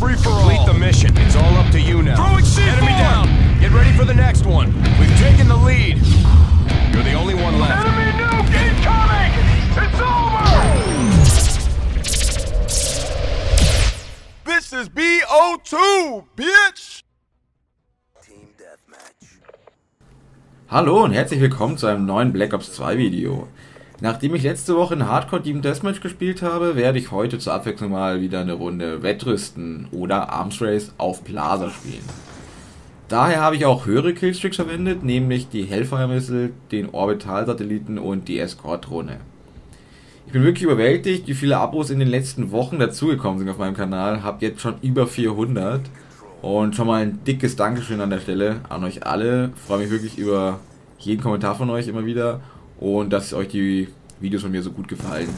free for Complete all. the mission. It's all up to you now. Throwing C4! Enemy down. Get ready for the next one. We've taken the lead. You're the only one left. Enemy nuke incoming! It's over! This is BO2, bitch! Hallo und herzlich willkommen zu einem neuen Black Ops 2 Video. Nachdem ich letzte Woche in Hardcore Team Deathmatch gespielt habe, werde ich heute zur Abwechslung mal wieder eine Runde Wettrüsten oder Arms Race auf Plaza spielen. Daher habe ich auch höhere Killstreaks verwendet, nämlich die Hellfire Missile, den Orbital-Satelliten und die Escort-Drohne. Ich bin wirklich überwältigt, wie viele Abos in den letzten Wochen dazugekommen sind auf meinem Kanal. Hab jetzt schon über 400 und schon mal ein dickes Dankeschön an der Stelle an euch alle. Freue mich wirklich über jeden Kommentar von euch immer wieder und dass euch die Videos von mir so gut gefallen.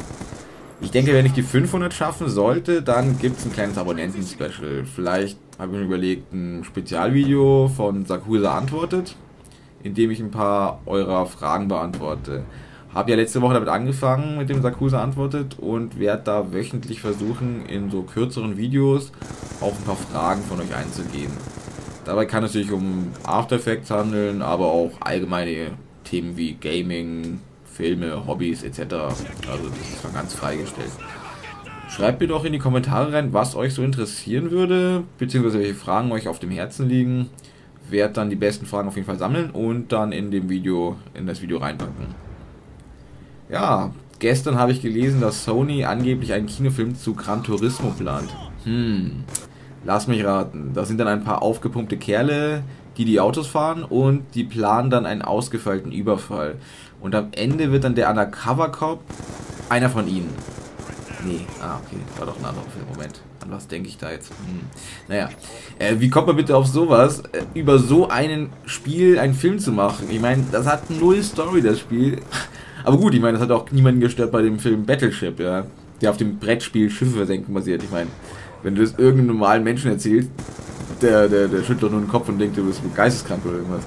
Ich denke, wenn ich die 500 schaffen sollte, dann gibt es ein kleines Abonnenten-Special. Vielleicht habe ich mir überlegt, ein Spezialvideo von Sakusa antwortet, in dem ich ein paar eurer Fragen beantworte. Habe ja letzte Woche damit angefangen mit dem Sakusa antwortet und werde da wöchentlich versuchen, in so kürzeren Videos auf ein paar Fragen von euch einzugehen. Dabei kann es sich um After Effects handeln, aber auch allgemeine Themen wie Gaming, Filme, Hobbys etc. Also das ist dann ganz freigestellt. Schreibt mir doch in die Kommentare rein, was euch so interessieren würde, beziehungsweise welche Fragen euch auf dem Herzen liegen. Werde dann die besten Fragen auf jeden Fall sammeln und dann in dem Video, in das Video reinpacken. Ja, gestern habe ich gelesen, dass Sony angeblich einen Kinofilm zu Gran Turismo plant. Hm, lass mich raten. Das sind dann ein paar aufgepumpte Kerle, die die Autos fahren und die planen dann einen ausgefeilten Überfall. Und am Ende wird dann der Undercover-Cop einer von ihnen. Nee, ah, okay, war doch ein anderer Film. Moment, an was denke ich da jetzt? Hm. Naja, äh, wie kommt man bitte auf sowas, äh, über so einen Spiel einen Film zu machen? Ich meine, das hat null Story, das Spiel. Aber gut, ich meine, das hat auch niemanden gestört bei dem Film Battleship, ja, der auf dem Brettspiel Schiffe versenken basiert. Ich meine, wenn du das irgendeinem normalen Menschen erzählst, der, der, der schüttelt doch nur den Kopf und denkt, du bist geisteskrank oder irgendwas.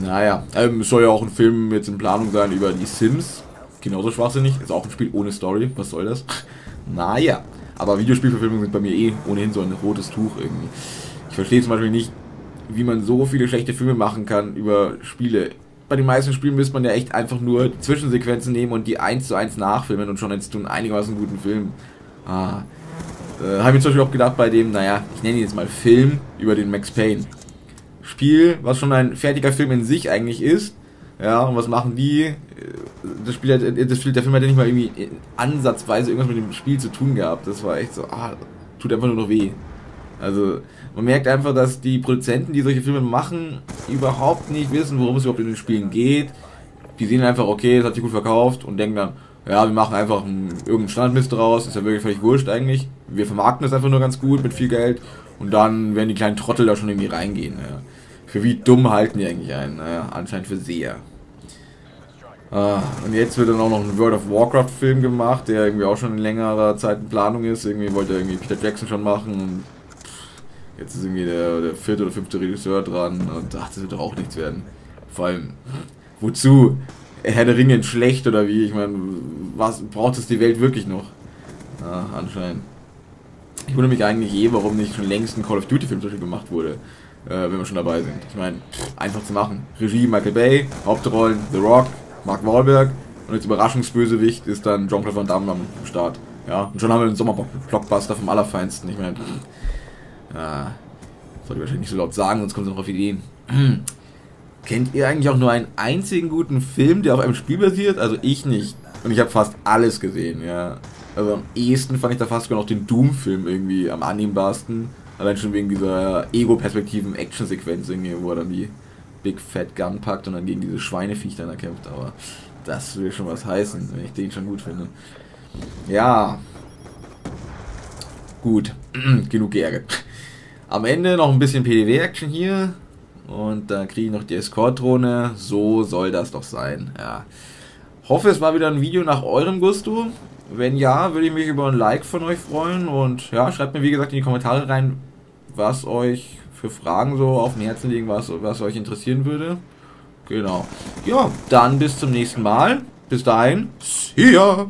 Naja, ähm, es soll ja auch ein Film jetzt in Planung sein über die Sims. Genauso schwachsinnig. Ist auch ein Spiel ohne Story. Was soll das? naja. Aber Videospielverfilmungen sind bei mir eh ohnehin so ein rotes Tuch irgendwie. Ich verstehe zum Beispiel nicht, wie man so viele schlechte Filme machen kann über Spiele. Bei den meisten Spielen müsste man ja echt einfach nur Zwischensequenzen nehmen und die eins zu eins nachfilmen und schon hättest du einen einigermaßen guten Film. Ah. Äh, Habe ich zum Beispiel auch gedacht bei dem, naja, ich nenne ihn jetzt mal Film über den Max Payne. Spiel, was schon ein fertiger Film in sich eigentlich ist. Ja, und was machen die? Das Spiel, hat, das Spiel der Film hat ja nicht mal irgendwie ansatzweise irgendwas mit dem Spiel zu tun gehabt. Das war echt so, ah, tut einfach nur noch weh. Also, man merkt einfach, dass die Produzenten, die solche Filme machen, überhaupt nicht wissen, worum es überhaupt in den Spielen geht. Die sehen einfach, okay, es hat sich gut verkauft und denken dann, ja, wir machen einfach einen, irgendeinen Standardmist draus, ist ja wirklich völlig wurscht eigentlich. Wir vermarkten das einfach nur ganz gut mit viel Geld und dann werden die kleinen Trottel da schon irgendwie reingehen. Ja. Für wie dumm halten die eigentlich ein? Naja, anscheinend für sehr. Ah, und jetzt wird dann auch noch ein World of Warcraft Film gemacht, der irgendwie auch schon in längerer Zeit in Planung ist. Irgendwie wollte irgendwie Peter Jackson schon machen und jetzt ist irgendwie der, der vierte oder fünfte Regisseur dran und ach, das wird doch auch nichts werden. Vor allem, wozu? Herr der Ringe in schlecht oder wie? Ich meine, was braucht es die Welt wirklich noch? Ah, anscheinend. Ich wundere mich eigentlich eh, warum nicht schon längst ein Call of Duty Film gemacht wurde, äh, wenn wir schon dabei sind. Ich meine, einfach zu machen. Regie Michael Bay, Hauptrollen The Rock, Mark Wahlberg und als Überraschungsbösewicht ist dann Jean-Claude Van Damme am Start. Ja, und schon haben wir einen Sommer-Blockbuster vom Allerfeinsten. Ich meine, ja, sollte ich wahrscheinlich nicht so laut sagen, sonst kommt es noch auf Ideen. Kennt ihr eigentlich auch nur einen einzigen guten Film, der auf einem Spiel basiert? Also ich nicht. Und ich habe fast alles gesehen, ja. Also am ehesten fand ich da fast sogar noch den Doom-Film irgendwie am annehmbarsten. Allein schon wegen dieser Ego-Perspektiven-Action-Sequenz irgendwie, wo er dann die Big Fat Gun packt und dann gegen diese Schweineviecher da kämpft. Aber das will schon was heißen, wenn ich den schon gut finde. Ja. Gut. Genug geärgert. Am Ende noch ein bisschen PDV-Action hier. Und da kriege ich noch die Escort-Drohne. So soll das doch sein. Ja. Hoffe, es war wieder ein Video nach eurem Gusto. Wenn ja, würde ich mich über ein Like von euch freuen. Und ja, schreibt mir wie gesagt in die Kommentare rein, was euch für Fragen so auf dem Herzen liegen, was, was euch interessieren würde. Genau. Ja, dann bis zum nächsten Mal. Bis dahin. See ya!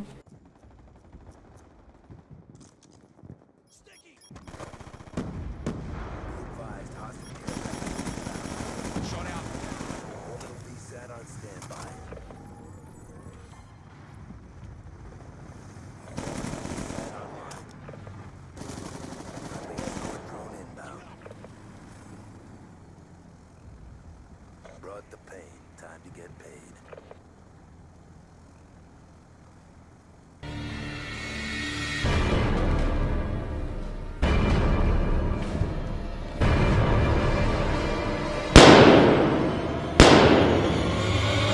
The pain. Time to get paid.